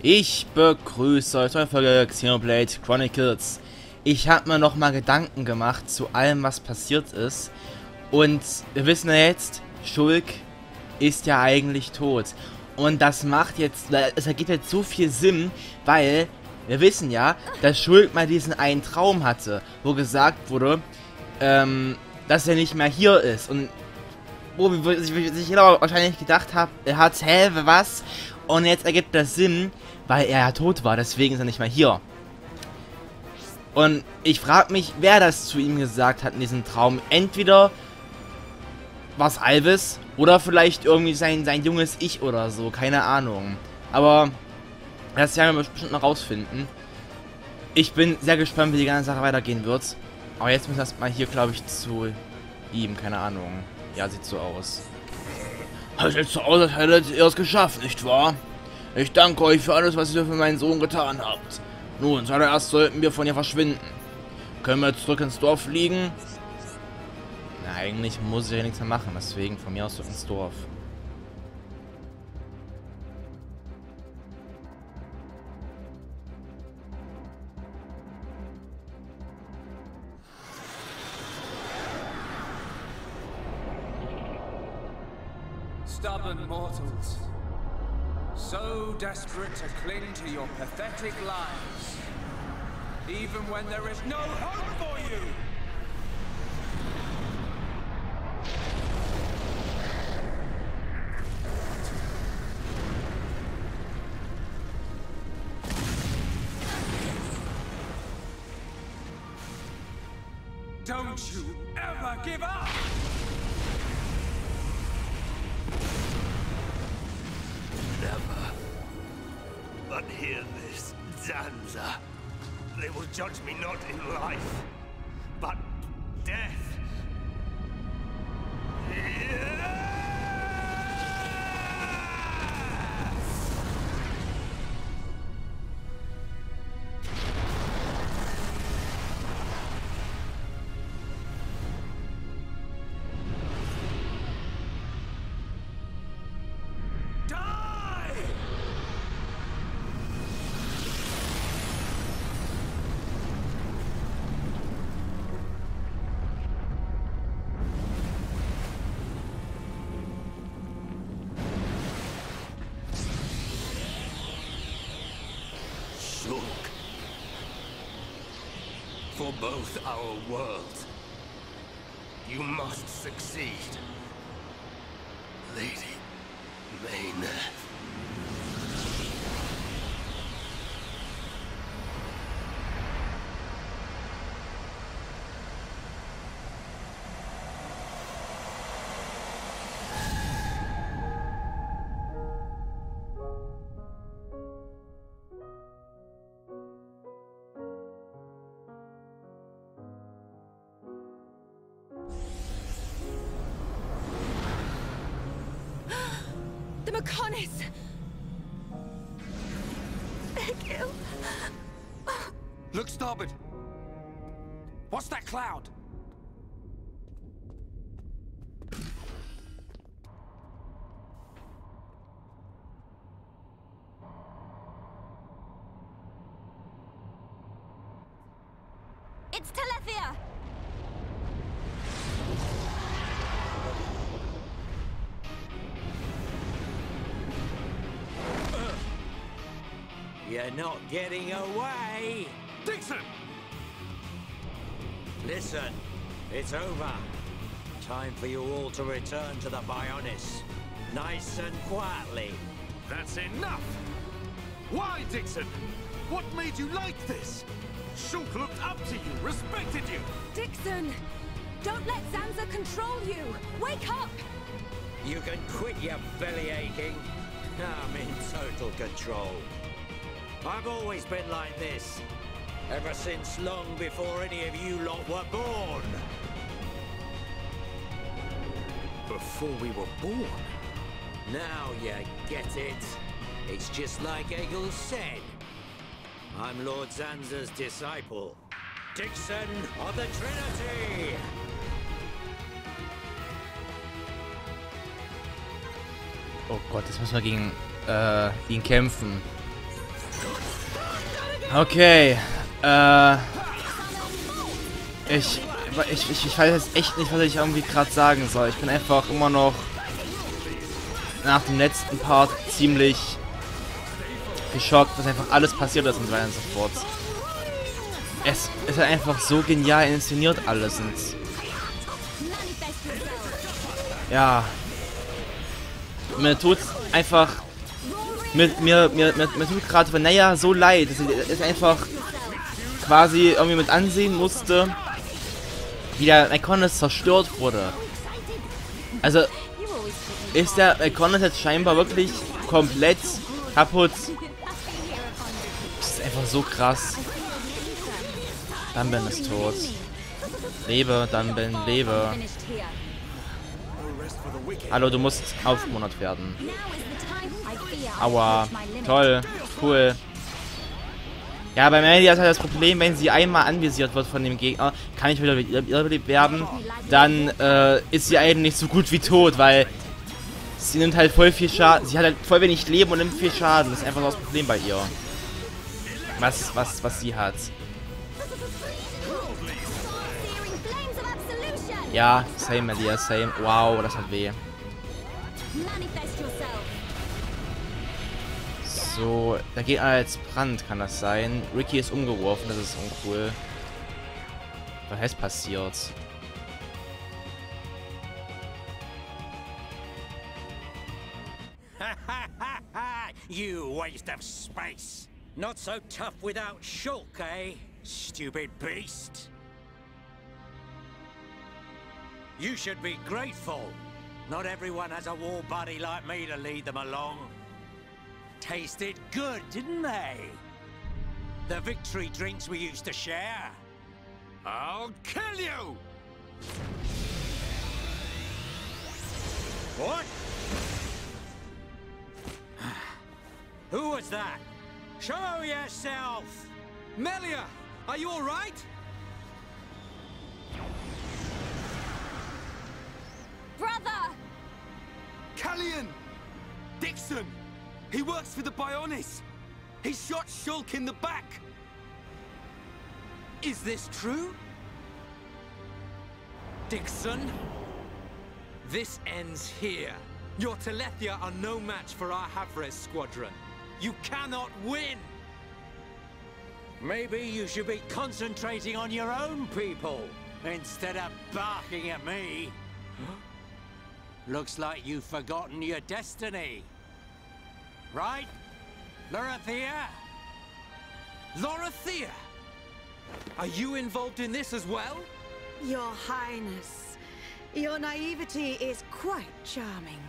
Ich begrüße euch zu einer Folge Xenoblade Chronicles. Ich habe mir nochmal Gedanken gemacht zu allem, was passiert ist. Und wir wissen ja jetzt, Schulk ist ja eigentlich tot. Und das macht jetzt, es ergibt jetzt so viel Sinn, weil wir wissen ja, dass Schulk mal diesen einen Traum hatte, wo gesagt wurde, ähm, dass er nicht mehr hier ist. Und wo sich jeder wahrscheinlich gedacht hat, er hat, hä, was? Und jetzt ergibt das Sinn, weil er ja tot war, deswegen ist er nicht mehr hier. Und ich frage mich, wer das zu ihm gesagt hat in diesem Traum. Entweder war es Alvis oder vielleicht irgendwie sein, sein junges Ich oder so, keine Ahnung. Aber das werden wir bestimmt noch rausfinden. Ich bin sehr gespannt, wie die ganze Sache weitergehen wird. Aber jetzt müssen wir erstmal hier, glaube ich, zu ihm, keine Ahnung. Ja, sieht so aus. Hat jetzt so aus, als hättet ihr es geschafft, nicht wahr? Ich danke euch für alles, was ihr für meinen Sohn getan habt. Nun, zuallererst sollten wir von hier verschwinden. Können wir zurück ins Dorf fliegen? Na, eigentlich muss ich ja nichts mehr machen, deswegen von mir aus zurück ins Dorf. Desperate to cling to your pathetic lives. Even when there is no hope for you! Don't you ever give up! Hear this, Zanza. They will judge me not in life, both our worlds, you must succeed. Lady Meyneth. Mechonis! Egil! Look starboard! What's that cloud? Not getting away! Dickson! Listen, it's over. Time for you all to return to the Bionis. Nice and quietly. That's enough! Why, Dickson? What made you like this? Shulk looked up to you, respected you! Dickson! Don't let Zanza control you! Wake up! You can quit your belly aching. I'm in total control. I've always been like this. Ever since long before any of you lot were born. Before we were born? Now you get it. It's just like Egil said. I'm Lord Zanza's disciple. Dickson of the Trinity! Oh Gott, jetzt müssen wir gegen, äh, gegen kämpfen. Okay. Äh. Ich, ich, ich, weiß jetzt echt nicht, was ich irgendwie gerade sagen soll. Ich bin einfach immer noch nach dem letzten Part ziemlich geschockt, was einfach alles passiert ist und so weiter und so fort. Es ist einfach so genial inszeniert alles und ja. Mir tut einfach mir, mir, mir, mir, mir tut gerade Vanilla so leid, dass ich einfach quasi irgendwie mit ansehen musste, wie der Iconis zerstört wurde. Also ist der Iconis jetzt scheinbar wirklich komplett kaputt. Das ist einfach so krass. Dunban ist tot. Lebe, Dunban, lebe. Hallo, du musst aufgemuntert werden. Aua. Toll. Cool. Ja, bei Melody ist halt das Problem, wenn sie einmal anvisiert wird von dem Gegner, kann ich wieder wiederbelebt werden, dann äh, ist sie eigentlich so gut wie tot, weil sie nimmt halt voll viel Schaden. Sie hat halt voll wenig Leben und nimmt viel Schaden. Das ist einfach so das Problem bei ihr. Was, was, was sie hat. Ja, same, Melia, same. Wow, das hat weh. So, da geht einer als Brand, kann das sein. Ricky ist umgeworfen, das ist uncool. Was heißt passiert? you waste of space. Not so tough without Shulk, eh? Stupid beast. You should be grateful. Not everyone has a war buddy like me to lead them along. Tasted good, didn't they? The victory drinks we used to share. I'll kill you! What? Who was that? Show yourself! Melia, are you all Brother! Kallian! Dickson! He works for the Bionis! He shot Shulk in the back! Is this true? Dickson? This ends here. Your Telethia are no match for our Havres squadron. You cannot win! Maybe you should be concentrating on your own people instead of barking at me. Looks like you've forgotten your destiny. Right? Lorithia? Lorithia! Are you involved in this as well? Your Highness, your naivety is quite charming,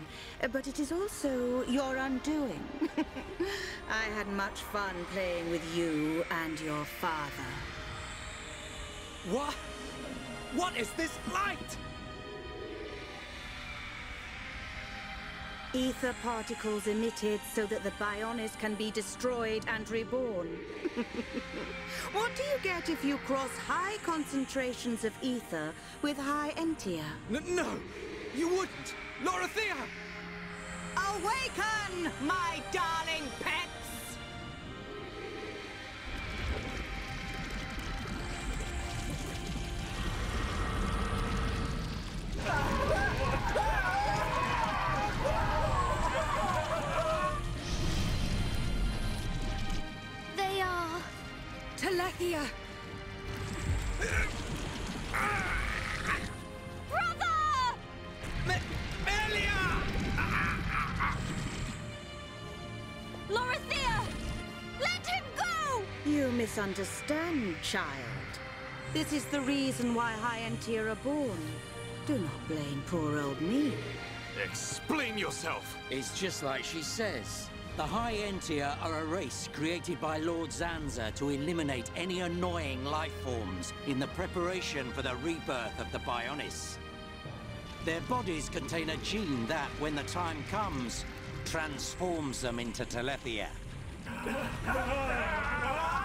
but it is also your undoing. I had much fun playing with you and your father. What? What is this light? Ether particles emitted so that the Bionis can be destroyed and reborn. what do you get if you cross high concentrations of ether with high entia? N no! You wouldn't! Lorithia! Awaken, my darling pets! You misunderstand, child. This is the reason why High Entia are born. Do not blame poor old me. Explain yourself! It's just like she says. The High Entia are a race created by Lord Zanza to eliminate any annoying life forms in the preparation for the rebirth of the Bionis. Their bodies contain a gene that, when the time comes, transforms them into Telethia.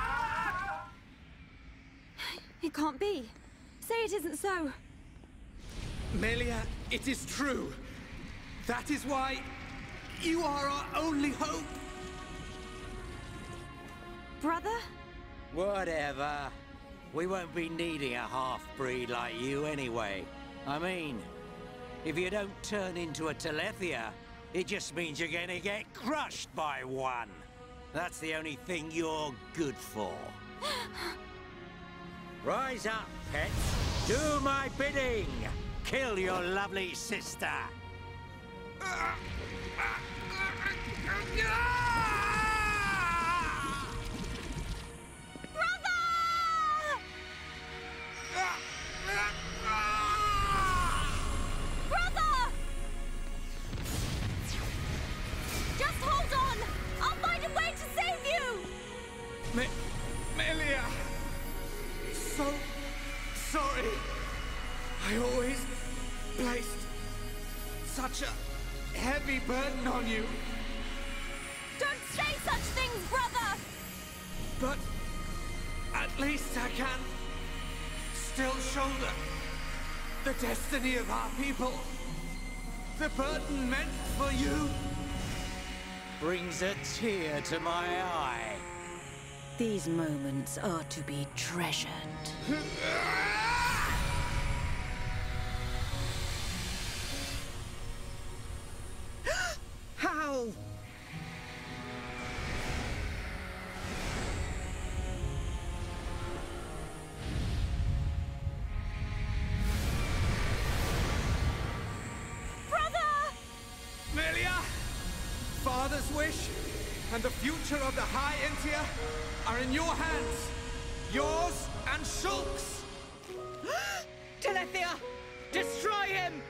It can't be. Say it isn't so. Melia, it is true. That is why you are our only hope. Brother? Whatever. We won't be needing a half-breed like you anyway. I mean, if you don't turn into a Telethia, it just means you're gonna get crushed by one. That's the only thing you're good for. Rise up, pets. Do my bidding. Kill your lovely sister. Brother! Shoulder the destiny of our people. The burden meant for you. Brings a tear to my eye. These moments are to be treasured. Telethia! Destroy him!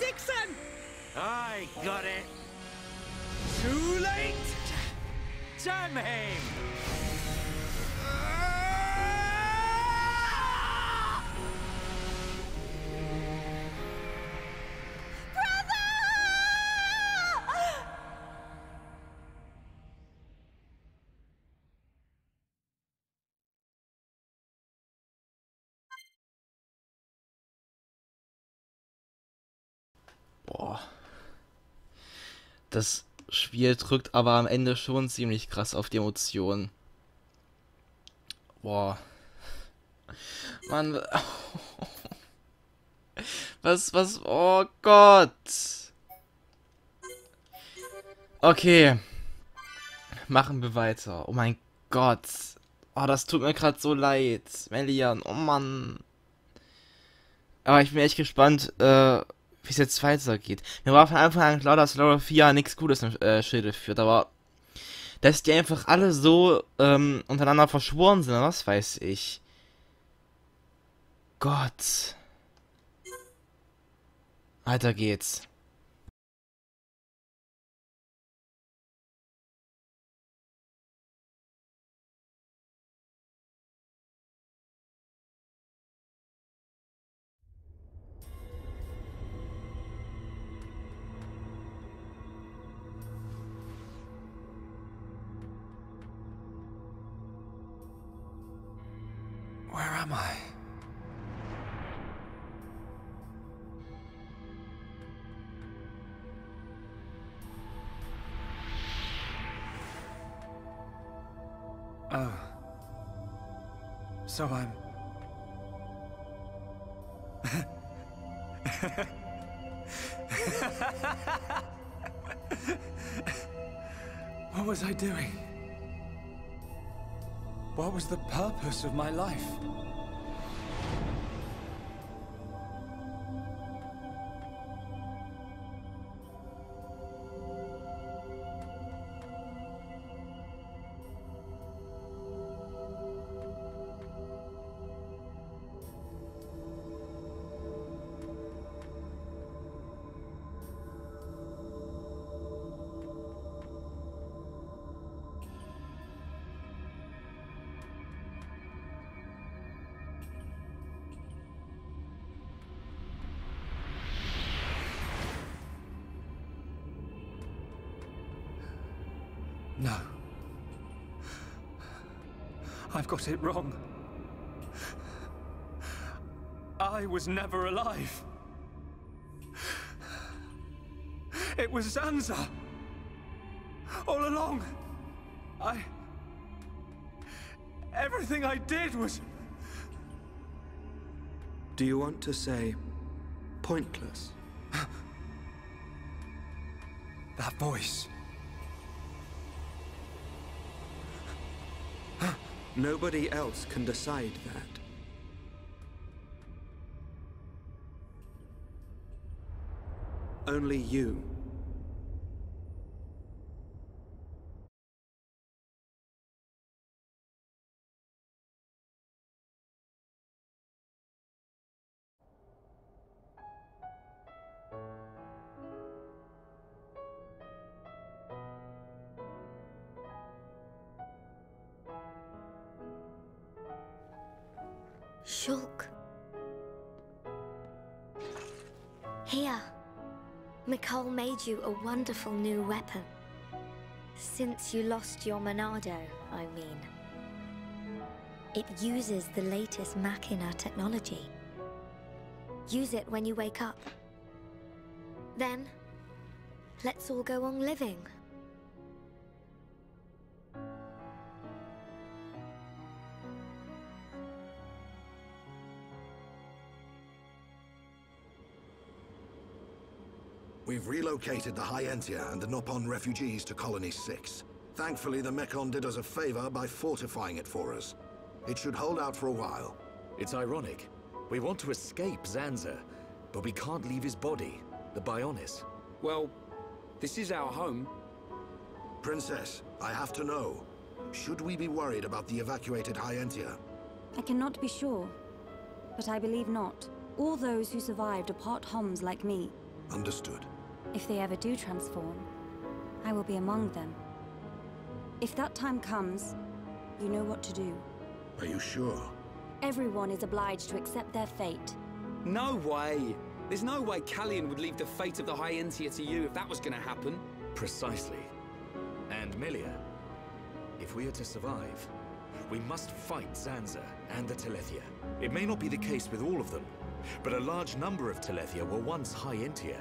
Dickson! I got it. Too late! Damn him! Das Spiel drückt aber am Ende schon ziemlich krass auf die Emotionen. Boah. Mann. Was, was, oh Gott. Okay. Machen wir weiter. Oh mein Gott. Oh, das tut mir gerade so leid. Melian, oh Mann. Aber ich bin echt gespannt, äh, wie es jetzt weitergeht. Mir war von Anfang an klar, dass Laura 4 nichts Gutes im äh, Schilde führt, aber dass die einfach alle so ähm, untereinander verschworen sind, was weiß ich. Gott. Weiter geht's. Am I? Oh. So I'm. what was I doing? What was the purpose of my life? No. I've got it wrong. I was never alive. It was Zanza! All along! I... Everything I did was... Do you want to say pointless? That voice. Nobody else can decide that. Only you. Wonderful new weapon. Since you lost your Monado, I mean. It uses the latest Machina technology. Use it when you wake up. Then, let's all go on living. We've relocated the High Entia and the Nopon refugees to Colony 6. Thankfully, the Mechon did us a favor by fortifying it for us. It should hold out for a while. It's ironic. We want to escape Zanza, but we can't leave his body, the Bionis. Well, this is our home. Princess, I have to know. Should we be worried about the evacuated High Entia? I cannot be sure, but I believe not. All those who survived are part Homs like me. Understood. If they ever do transform, I will be among them. If that time comes, you know what to do. Are you sure? Everyone is obliged to accept their fate. No way! There's no way Kallian would leave the fate of the High Entia to you if that was gonna happen. Precisely. And Melia, if we are to survive, we must fight Zanza and the Telethia. It may not be the case with all of them, but a large number of Telethia were once High Entia.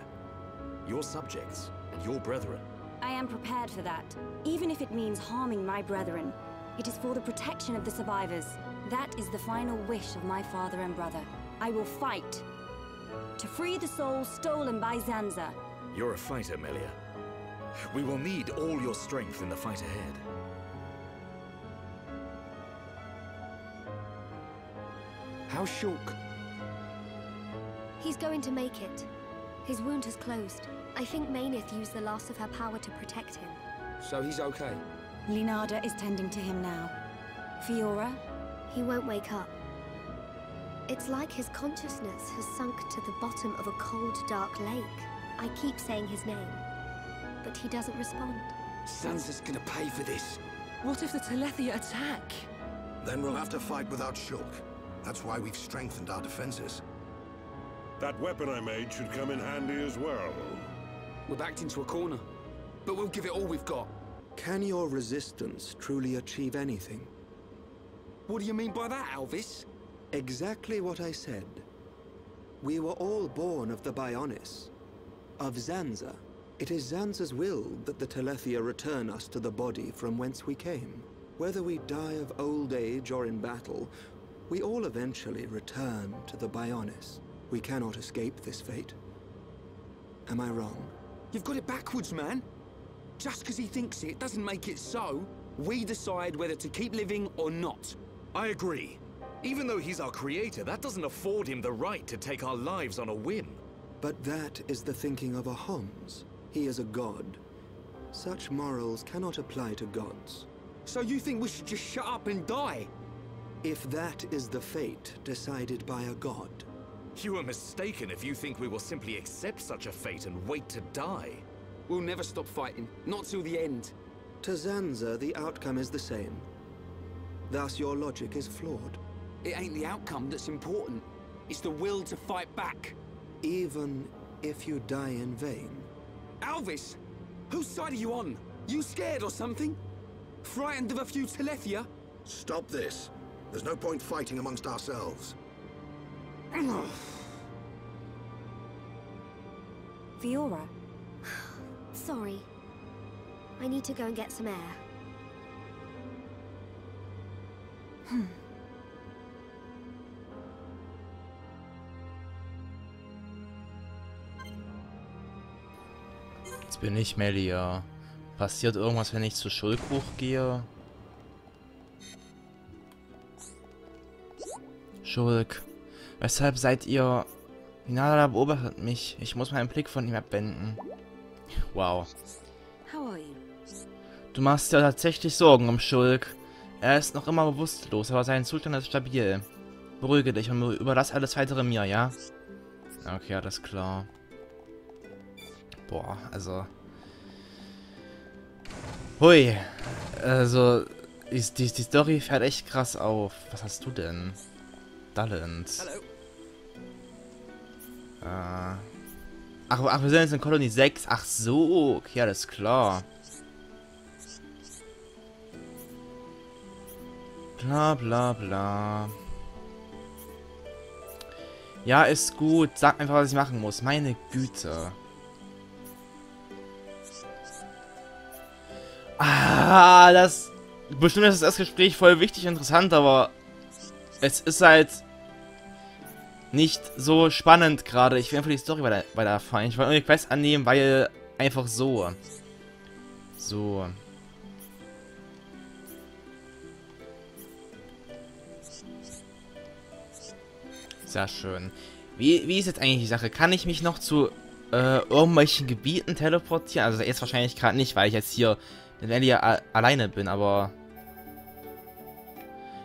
Your subjects and your brethren. I am prepared for that, even if it means harming my brethren. It is for the protection of the survivors. That is the final wish of my father and brother. I will fight to free the soul stolen by Zanza. You're a fighter, Melia. We will need all your strength in the fight ahead. How's Shulk? He's going to make it. His wound has closed. I think Meyneth used the last of her power to protect him. So he's okay? Linada is tending to him now. Fiora? He won't wake up. It's like his consciousness has sunk to the bottom of a cold, dark lake. I keep saying his name, but he doesn't respond. Zanza's gonna pay for this. What if the Telethia attack? Then we'll have to fight without Shulk. That's why we've strengthened our defenses. That weapon I made should come in handy as well. We're backed into a corner, but we'll give it all we've got. Can your resistance truly achieve anything? What do you mean by that, Alvis? Exactly what I said. We were all born of the Bionis, of Zanza. It is Zanza's will that the Telethia return us to the body from whence we came. Whether we die of old age or in battle, we all eventually return to the Bionis. We cannot escape this fate. Am I wrong? You've got it backwards, man. Just because he thinks it doesn't make it so. We decide whether to keep living or not. I agree. Even though he's our creator, that doesn't afford him the right to take our lives on a whim. But that is the thinking of a Homs. He is a god. Such morals cannot apply to gods. So you think we should just shut up and die? If that is the fate decided by a god. You are mistaken if you think we will simply accept such a fate and wait to die. We'll never stop fighting. Not till the end. To Zanza, the outcome is the same. Thus, your logic is flawed. It ain't the outcome that's important. It's the will to fight back. Even if you die in vain. Alvis! Whose side are you on? You scared or something? Frightened of a few Telethia? Stop this. There's no point fighting amongst ourselves. Fiora, Sorry. I need to go and get some air. Hmm. Jetzt bin ich Melia. Passiert irgendwas, wenn ich zu Schulkruch gehe? Schulk. Weshalb seid ihr... Nada beobachtet mich. Ich muss meinen Blick von ihm abwenden. Wow. How are you? Du machst dir tatsächlich Sorgen um Schulk. Er ist noch immer bewusstlos, aber sein Zustand ist stabil. Beruhige dich und überlass alles weitere mir, ja? Okay, alles klar. Boah, also... Hui. Also, die, die, die Story fährt echt krass auf. Was hast du denn? Talent. Äh. Ach, ach, wir sind jetzt in Kolonie 6. Ach so, okay, alles klar. Bla bla bla. Ja, ist gut. Sag einfach, was ich machen muss. Meine Güte. Ah, das... Bestimmt ist das Gespräch voll wichtig und interessant, aber... Es ist halt... Nicht so spannend gerade. Ich will einfach die Story weiter, erfahren. Ich wollte eine Quest annehmen, weil... Einfach so. So. Sehr schön. Wie, wie ist jetzt eigentlich die Sache? Kann ich mich noch zu äh, irgendwelchen Gebieten teleportieren? Also jetzt wahrscheinlich gerade nicht, weil ich jetzt hier mit Ellie alleine bin, aber...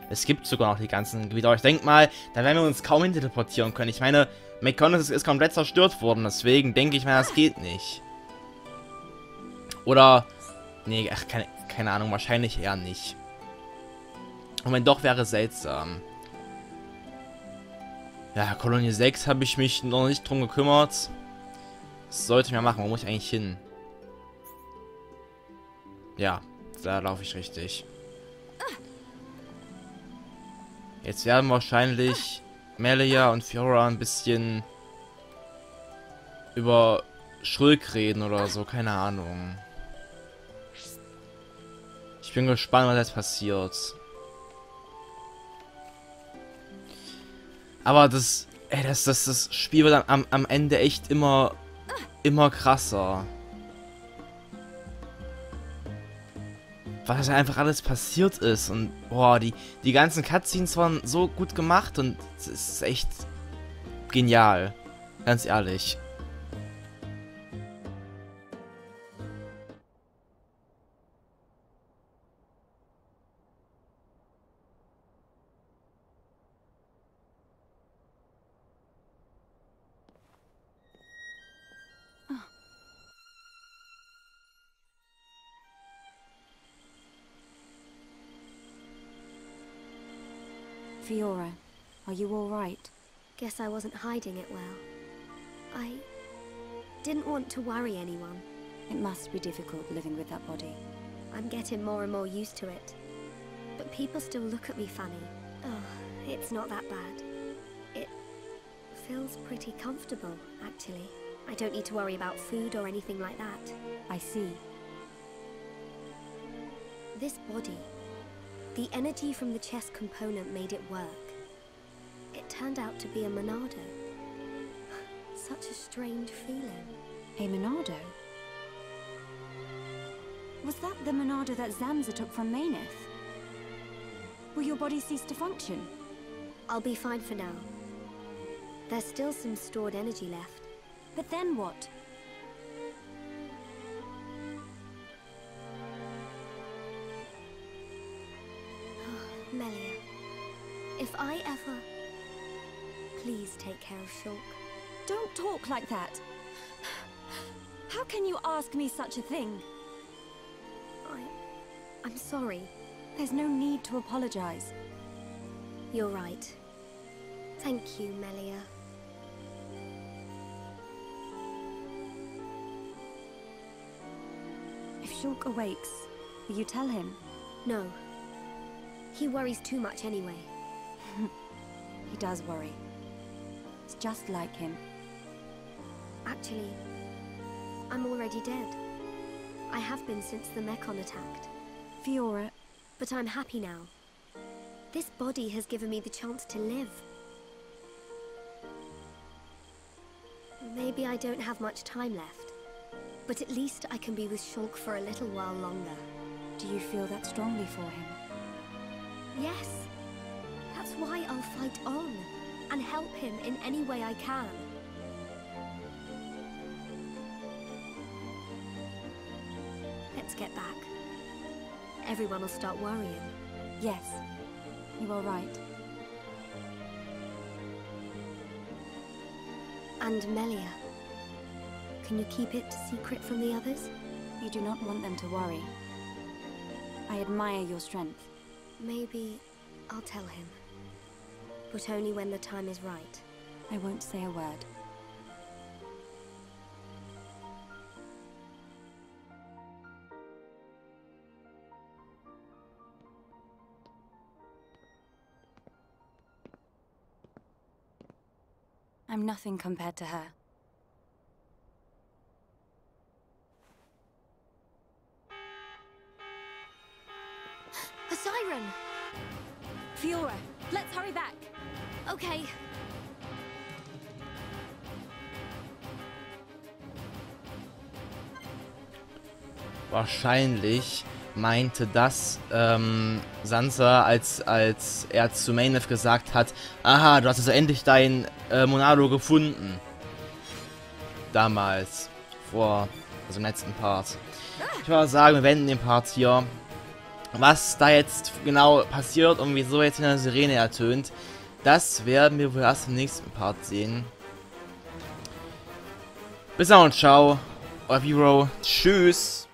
Es gibt sogar noch die ganzen Gebiete. Aber ich denke mal, da werden wir uns kaum hin teleportieren können. Ich meine, McConnell ist komplett zerstört worden. Deswegen denke ich mal, das geht nicht. Oder... Nee, ach, keine, keine Ahnung. Wahrscheinlich eher nicht. Und wenn doch, wäre seltsam. Ja, Kolonie 6 habe ich mich noch nicht drum gekümmert. Das sollte ich mal machen. Wo muss ich eigentlich hin? Ja, da laufe ich richtig. Jetzt werden wahrscheinlich Melia und Fiora ein bisschen über Schulk reden oder so, keine Ahnung. Ich bin gespannt, was jetzt passiert. Aber das, ey, das, das, das Spiel wird am, am Ende echt immer, immer krasser. Was einfach alles passiert ist. Und boah, die, die ganzen Cutscenes waren so gut gemacht und es ist echt genial. Ganz ehrlich. You all right? Guess I wasn't hiding it well. I didn't want to worry anyone. It must be difficult living with that body. I'm getting more and more used to it. But people still look at me funny. Oh, it's not that bad. It feels pretty comfortable, actually. I don't need to worry about food or anything like that. I see. This body, the energy from the chest component made it work. Turned out to be a Monado. Such a strange feeling. A Monado? Was that the Monado that Zanza took from Meyneth? Will your body cease to function? I'll be fine for now. There's still some stored energy left. But then what? Melia, if I ever... Please take care of Shulk. Don't talk like that. How can you ask me such a thing? I... I'm sorry. There's no need to apologize. You're right. Thank you, Melia. If Shulk awakes, will you tell him? No. He worries too much anyway. he does worry. It's just like him. Actually, I'm already dead. I have been since the Mechon attacked. Fiora, But I'm happy now. This body has given me the chance to live. Maybe I don't have much time left, but at least I can be with Shulk for a little while longer. do you feel that strongly for him? Yes. That's why I'll fight on and help him in any way I can. Let's get back. Everyone will start worrying. Yes, you are right. And Melia. Can you keep it secret from the others? You do not want them to worry. I admire your strength. Maybe I'll tell him. But only when the time is right. I won't say a word. I'm nothing compared to her. A siren! Fiora, let's hurry back. Okay. Wahrscheinlich meinte das ähm, Sansa, als, als er zu Maynef gesagt hat, aha, du hast also endlich dein äh, Monado gefunden. Damals. Vor, also im letzten Part. Ich würde sagen, wir wenden den Part hier. Was da jetzt genau passiert und wieso jetzt eine Sirene ertönt, das werden wir wohl erst im nächsten Part sehen. Bis dann und ciao. Euer Vero. Tschüss.